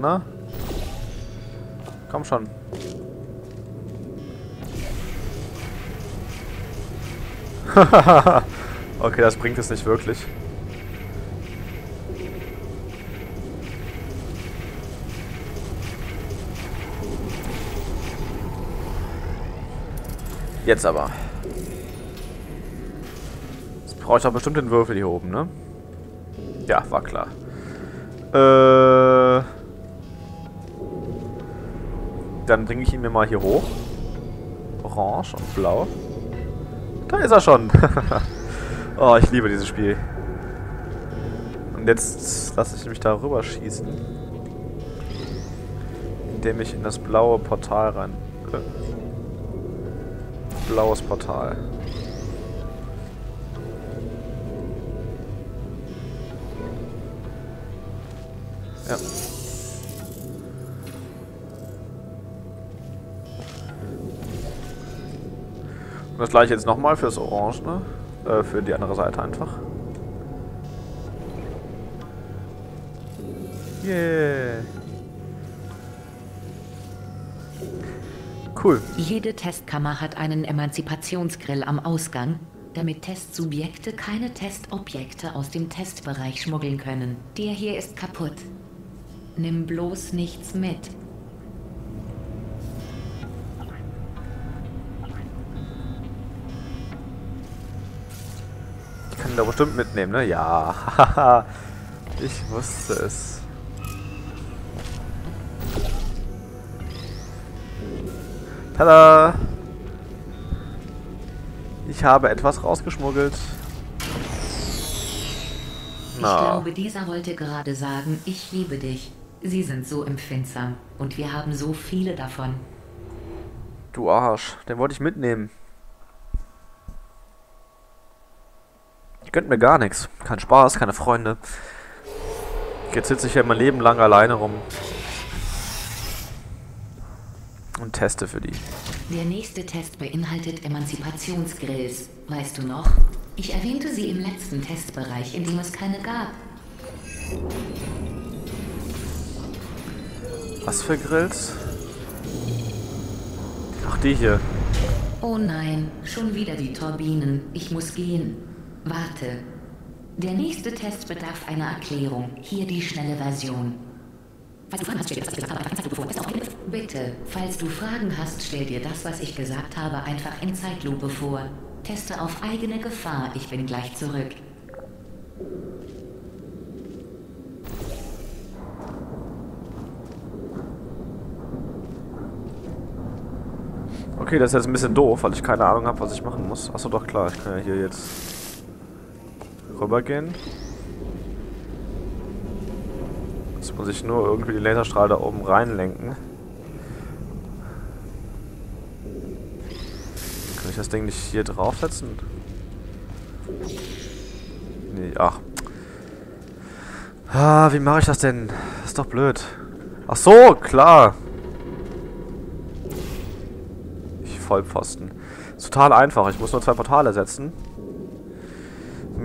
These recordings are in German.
Na? Komm schon. okay, das bringt es nicht wirklich. Jetzt aber. Jetzt brauche ich doch bestimmt den Würfel hier oben, ne? Ja, war klar. Äh... Dann bringe ich ihn mir mal hier hoch. Orange und blau. Da ist er schon. oh, ich liebe dieses Spiel. Und jetzt lasse ich mich da rüber schießen. Indem ich in das blaue Portal rein... Äh, blaues Portal. Ja. Und das gleiche jetzt nochmal fürs Orange, ne? Äh, für die andere Seite einfach. Yeah. Cool. Jede Testkammer hat einen Emanzipationsgrill am Ausgang, damit Testsubjekte keine Testobjekte aus dem Testbereich schmuggeln können. Der hier ist kaputt. Nimm bloß nichts mit. Da bestimmt mitnehmen, ne? Ja. ich wusste es. Tada! Ich habe etwas rausgeschmuggelt. Ich glaube, dieser wollte gerade sagen, ich liebe dich. Sie sind so empfindsam und wir haben so viele davon. Du Arsch, den wollte ich mitnehmen. Gönnt mir gar nichts. Kein Spaß, keine Freunde. Jetzt sitze ich ja mein Leben lang alleine rum. Und teste für die. Der nächste Test beinhaltet Emanzipationsgrills. Weißt du noch? Ich erwähnte sie im letzten Testbereich, in dem es keine gab. Was für Grills? Ach, die hier. Oh nein, schon wieder die Turbinen. Ich muss gehen. Warte. Der nächste Test bedarf einer Erklärung. Hier die schnelle Version. Bitte, falls du Fragen hast, stell dir das, was ich gesagt habe, einfach in Zeitlupe vor. Teste auf eigene Gefahr. Ich bin gleich zurück. Okay, das ist jetzt ein bisschen doof, weil ich keine Ahnung habe, was ich machen muss. Achso, doch klar, ich kann ja hier jetzt rübergehen. Jetzt muss ich nur irgendwie die Laserstrahl da oben reinlenken. Kann ich das Ding nicht hier draufsetzen? Nee, ach. Ah, wie mache ich das denn? Ist doch blöd. Ach so, klar. Ich Vollpfosten. Ist total einfach. Ich muss nur zwei Portale setzen.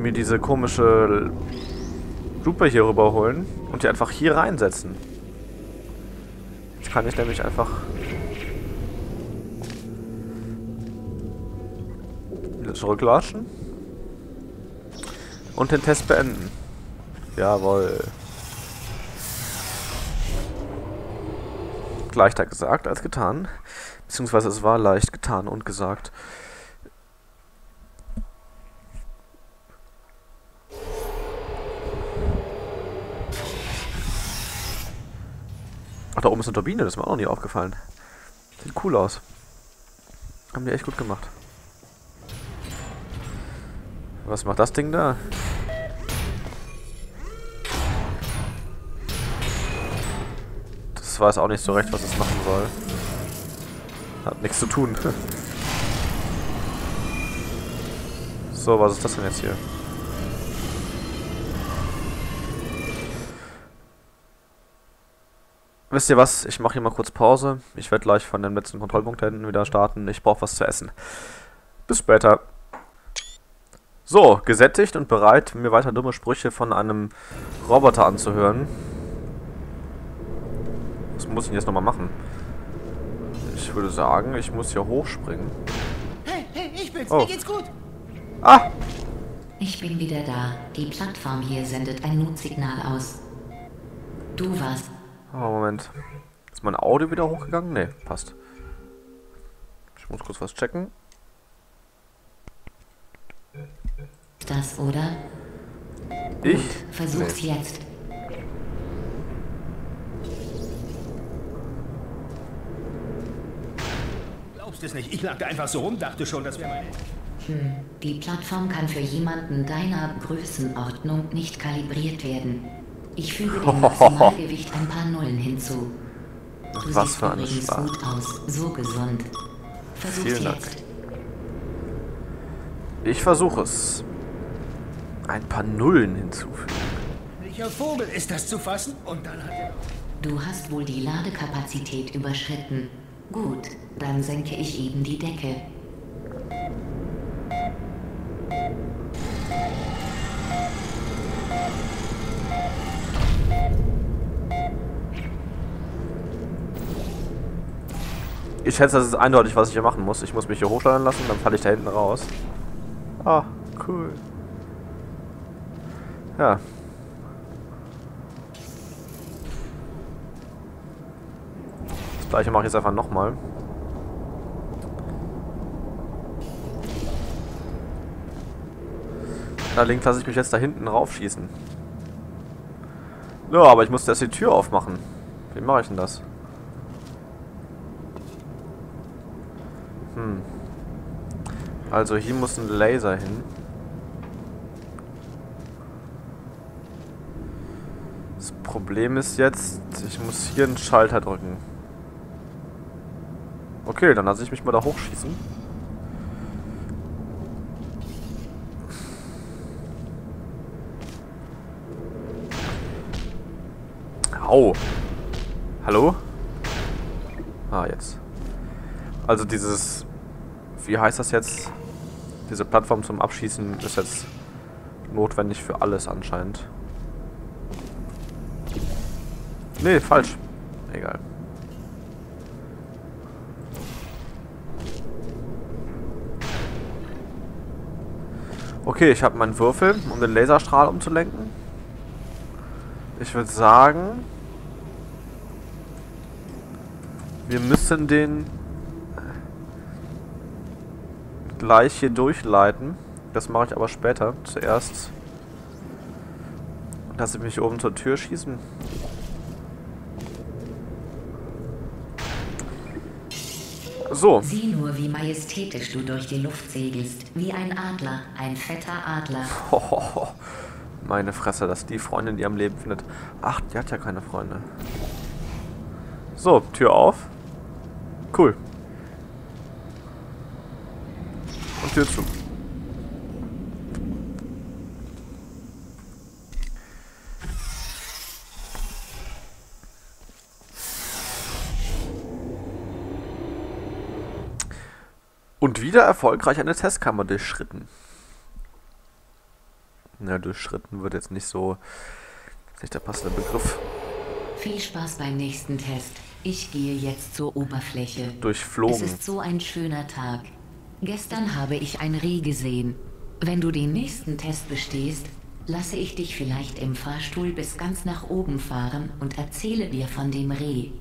Mir diese komische Lupe hier rüberholen und die einfach hier reinsetzen. Jetzt kann ich nämlich einfach wieder zurücklatschen und den Test beenden. Jawohl. Leichter gesagt als getan. Beziehungsweise es war leicht getan und gesagt. Ach, da oben ist eine Turbine, das ist mir auch noch nie aufgefallen. Sieht cool aus. Haben die echt gut gemacht. Was macht das Ding da? Das weiß auch nicht so recht, was es machen soll. Hat nichts zu tun. so, was ist das denn jetzt hier? Wisst ihr was? Ich mache hier mal kurz Pause. Ich werde gleich von dem letzten Kontrollpunkt hinten wieder starten. Ich brauche was zu essen. Bis später. So, gesättigt und bereit, mir weiter dumme Sprüche von einem Roboter anzuhören. Was muss ich denn jetzt nochmal machen? Ich würde sagen, ich muss hier hochspringen. Hey, hey, ich bin's. Oh. Mir geht's gut. Ah! Ich bin wieder da. Die Plattform hier sendet ein Notsignal aus. Du warst. Oh, Moment. Ist mein Audio wieder hochgegangen? Ne, passt. Ich muss kurz was checken. das, oder? Ich? Versuch's Nee. jetzt. Glaubst es nicht. Ich lag da einfach so rum, dachte schon, das wäre meine... Die Plattform kann für jemanden deiner Größenordnung nicht kalibriert werden. Ich füge dem Maximalgewicht ein paar Nullen hinzu. Du Was siehst für ein übrigens Spaß. gut aus, so gesund. Versuch's Vielen Dank. jetzt. Ich versuche es. Ein paar Nullen hinzufügen. Welcher Vogel ist das zu fassen? Und dann hat er... Du hast wohl die Ladekapazität überschritten. Gut, dann senke ich eben die Decke. Ich schätze, das ist eindeutig, was ich hier machen muss. Ich muss mich hier hochschleudern lassen, dann falle ich da hinten raus. Ah, cool. Ja. Das gleiche mache ich jetzt einfach nochmal. Allerdings lasse ich mich jetzt da hinten raufschießen. Ja, aber ich muss erst die Tür aufmachen. Wie mache ich denn das? Hm. Also hier muss ein Laser hin. Das Problem ist jetzt, ich muss hier einen Schalter drücken. Okay, dann lasse ich mich mal da hochschießen. Au. Hallo? Ah, jetzt. Also dieses, wie heißt das jetzt? Diese Plattform zum Abschießen ist jetzt notwendig für alles anscheinend. Nee, falsch. Egal. Okay, ich habe meinen Würfel, um den Laserstrahl umzulenken. Ich würde sagen, wir müssen den gleich hier durchleiten. Das mache ich aber später. Zuerst lasse ich mich oben zur Tür schießen. So. Sieh nur, wie majestätisch du durch die Luft segelst. Wie ein Adler, ein fetter Adler. Hohoho. Meine Fresse, dass die Freundin, die am Leben findet. Ach, die hat ja keine Freunde. So, Tür auf. Cool. Und Tür zu. Und wieder erfolgreich eine Testkammer durchschritten. Na, durchschritten wird jetzt nicht so. Ist nicht der passende Begriff. Viel Spaß beim nächsten Test. Ich gehe jetzt zur Oberfläche. Durchflogen. Es ist so ein schöner Tag. Gestern habe ich ein Reh gesehen. Wenn du den nächsten Test bestehst, lasse ich dich vielleicht im Fahrstuhl bis ganz nach oben fahren und erzähle dir von dem Reh.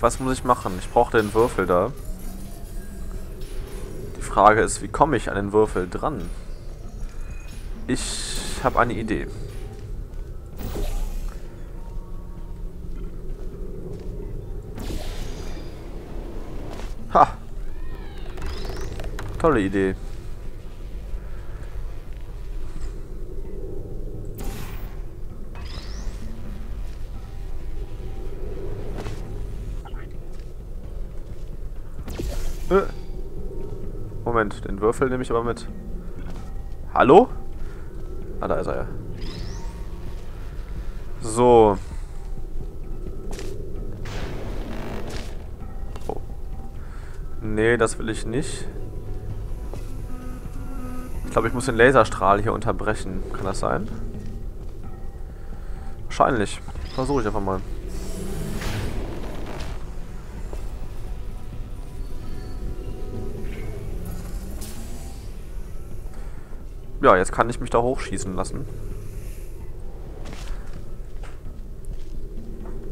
Was muss ich machen? Ich brauche den Würfel da. Die Frage ist, wie komme ich an den Würfel dran? Ich habe eine Idee. Tolle Idee. Äh. Moment, den Würfel nehme ich aber mit. Hallo? Ah, da ist er ja. So. Oh. Nee, das will ich nicht. Ich glaube, ich muss den Laserstrahl hier unterbrechen. Kann das sein? Wahrscheinlich. Versuche ich einfach mal. Ja, jetzt kann ich mich da hochschießen lassen.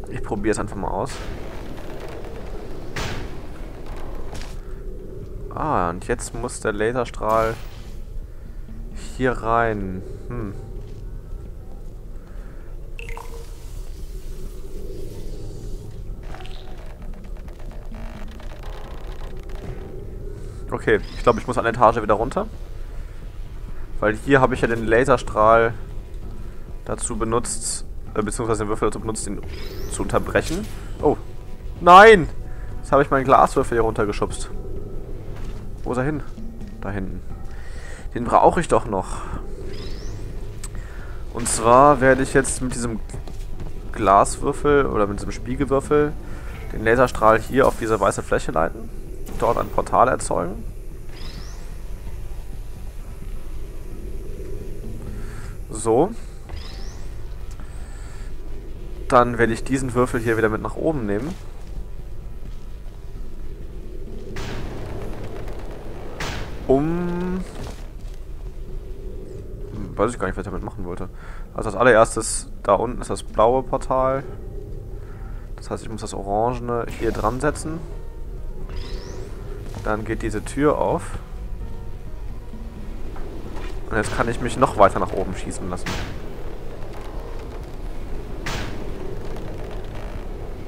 Ich probiere es einfach mal aus. Ah, und jetzt muss der Laserstrahl hier rein. Hm. Okay, ich glaube, ich muss eine Etage wieder runter. Weil hier habe ich ja den Laserstrahl dazu benutzt, äh, beziehungsweise den Würfel dazu benutzt, ihn zu unterbrechen. Oh. Nein! Jetzt habe ich meinen Glaswürfel hier runtergeschubst. Wo ist er hin? Da hinten. Den brauche ich doch noch. Und zwar werde ich jetzt mit diesem Glaswürfel oder mit diesem Spiegelwürfel den Laserstrahl hier auf diese weiße Fläche leiten. Dort ein Portal erzeugen. So. Dann werde ich diesen Würfel hier wieder mit nach oben nehmen. Weiß ich gar nicht, was ich damit machen wollte. Also als allererstes, da unten ist das blaue Portal. Das heißt, ich muss das orangene hier dran setzen. Dann geht diese Tür auf. Und jetzt kann ich mich noch weiter nach oben schießen lassen.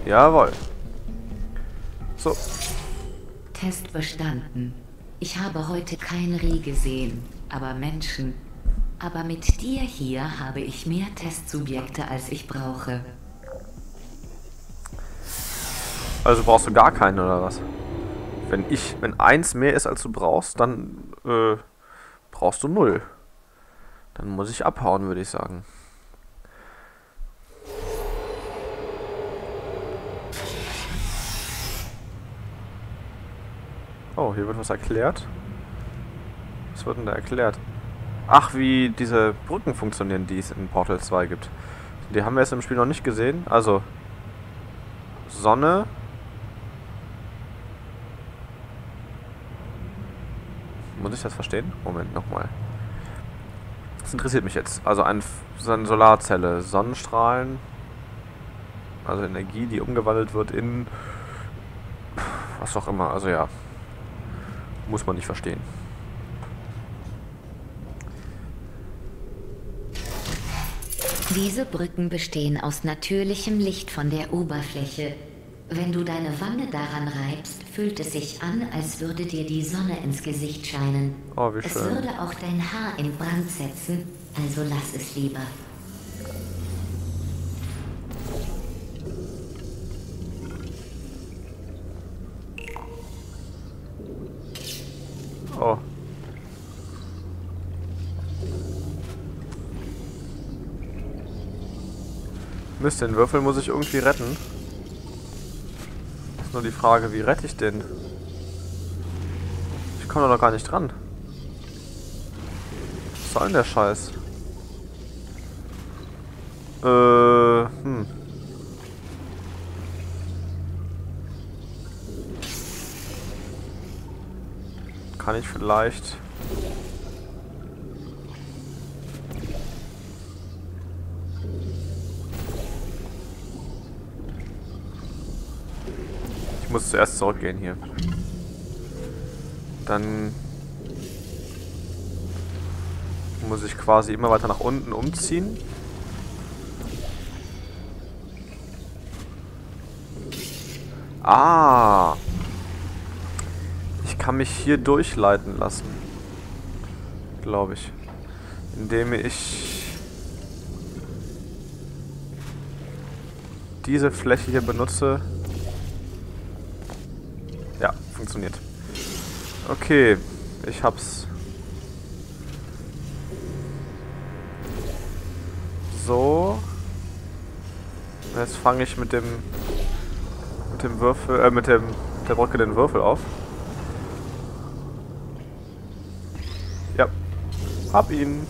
Jawohl. So. Test bestanden. Ich habe heute kein Reh gesehen, aber Menschen. Aber mit dir hier habe ich mehr Testsubjekte, als ich brauche. Also brauchst du gar keinen, oder was? Wenn ich, wenn eins mehr ist, als du brauchst, dann äh, brauchst du null. Dann muss ich abhauen, würde ich sagen. Oh, hier wird was erklärt. Was wird denn da erklärt? Ach, wie diese Brücken funktionieren, die es in Portal 2 gibt. Die haben wir jetzt im Spiel noch nicht gesehen. Also, Sonne. Muss ich das verstehen? Moment, nochmal. Das interessiert mich jetzt. Also ein, so eine Solarzelle, Sonnenstrahlen, also Energie, die umgewandelt wird in was auch immer. Also ja, muss man nicht verstehen. Diese Brücken bestehen aus natürlichem Licht von der Oberfläche. Wenn du deine Wange daran reibst, fühlt es sich an, als würde dir die Sonne ins Gesicht scheinen. Oh, wie Es schön. würde auch dein Haar in Brand setzen, also lass es lieber. Oh. Mist, den Würfel muss ich irgendwie retten. Ist nur die Frage, wie rette ich den? Ich komme da noch gar nicht dran. Was soll denn der Scheiß? Äh, hm. Kann ich vielleicht... muss zuerst zurückgehen hier. Dann muss ich quasi immer weiter nach unten umziehen. Ah. Ich kann mich hier durchleiten lassen. Glaube ich. Indem ich diese Fläche hier benutze. Ja, funktioniert. Okay, ich hab's. So. Jetzt fange ich mit dem mit dem Würfel, äh, mit dem der Brücke den Würfel auf. Ja. Hab ihn.